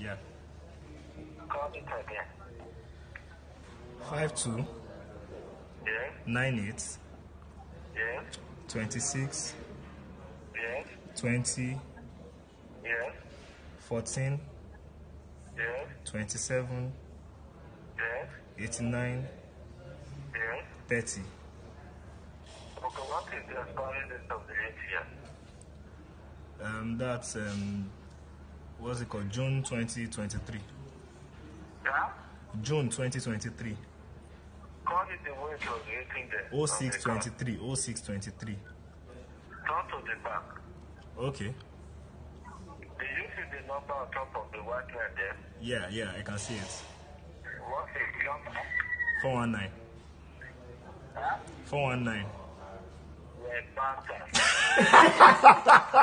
Yeah. Call it again. Five two Yes, nine eight yes, twenty six yes, twenty yes, fourteen yes, twenty seven yes, eighty nine yes. thirty. Okay, what is the expiry date of the ATM? Um, that's um, what's it called? June twenty twenty three. Yeah? June twenty twenty three. Call it the way to the 18 days. Oh six twenty three. Oh six twenty three. Turn to the back. Okay. Do you see the number on top of the white line there? Yeah, yeah, I can see it. What is the number? Four one nine. Huh? Four one nine. Red Panther.